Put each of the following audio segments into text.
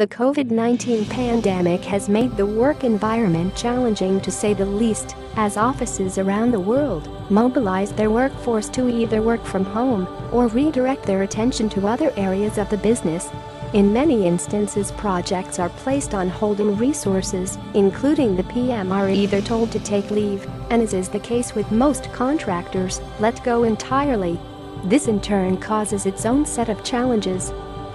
The COVID-19 pandemic has made the work environment challenging to say the least, as offices around the world mobilize their workforce to either work from home or redirect their attention to other areas of the business. In many instances projects are placed on hold and resources, including the PM are either told to take leave, and as is the case with most contractors, let go entirely. This in turn causes its own set of challenges,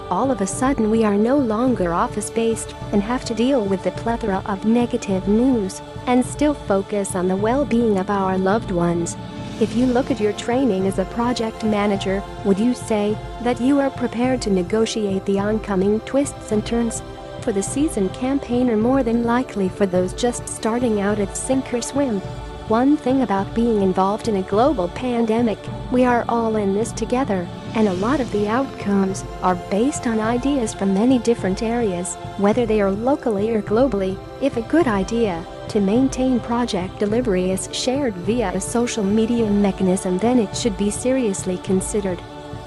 all of a sudden we are no longer office-based and have to deal with the plethora of negative news and still focus on the well-being of our loved ones. If you look at your training as a project manager, would you say that you are prepared to negotiate the oncoming twists and turns? For the season campaign or more than likely for those just starting out at sink or swim? One thing about being involved in a global pandemic, we are all in this together, and a lot of the outcomes are based on ideas from many different areas, whether they are locally or globally. If a good idea to maintain project delivery is shared via a social media mechanism then it should be seriously considered.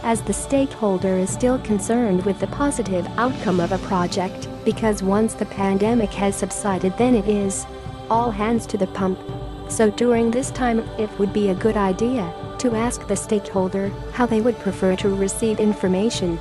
As the stakeholder is still concerned with the positive outcome of a project, because once the pandemic has subsided then it is all hands to the pump so during this time it would be a good idea to ask the stakeholder how they would prefer to receive information.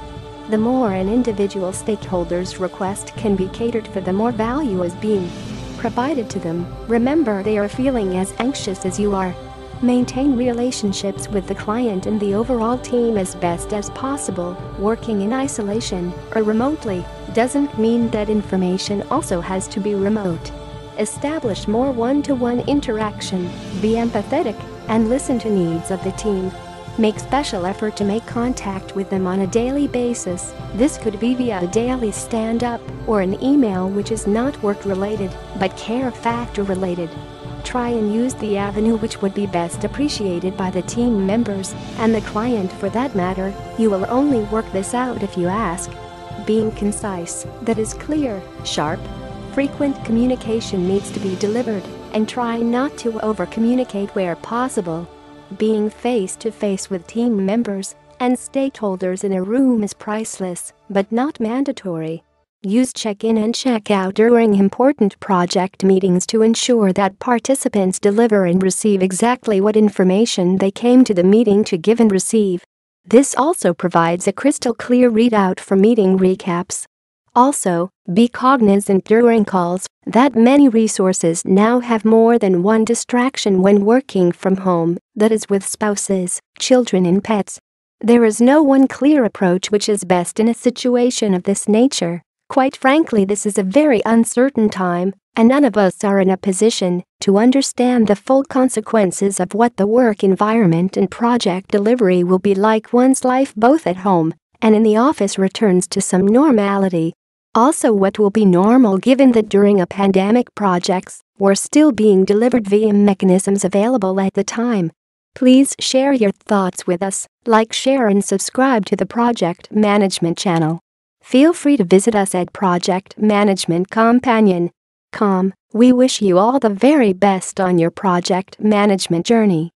The more an individual stakeholder's request can be catered for the more value is being provided to them. Remember they are feeling as anxious as you are. Maintain relationships with the client and the overall team as best as possible. Working in isolation or remotely doesn't mean that information also has to be remote. Establish more one-to-one -one interaction, be empathetic, and listen to needs of the team. Make special effort to make contact with them on a daily basis. This could be via a daily stand-up or an email which is not work-related, but care factor-related. Try and use the avenue which would be best appreciated by the team members and the client for that matter. You will only work this out if you ask. Being concise, that is clear, sharp, frequent communication needs to be delivered, and try not to over-communicate where possible. Being face-to-face -face with team members and stakeholders in a room is priceless, but not mandatory. Use check-in and check-out during important project meetings to ensure that participants deliver and receive exactly what information they came to the meeting to give and receive. This also provides a crystal clear readout for meeting recaps. Also, be cognizant during calls that many resources now have more than one distraction when working from home, that is with spouses, children and pets. There is no one clear approach which is best in a situation of this nature. Quite frankly this is a very uncertain time, and none of us are in a position to understand the full consequences of what the work environment and project delivery will be like once life both at home and in the office returns to some normality. Also what will be normal given that during a pandemic projects were still being delivered via mechanisms available at the time. Please share your thoughts with us, like share and subscribe to the Project Management channel. Feel free to visit us at Project Management Companion. Com. We wish you all the very best on your project management journey.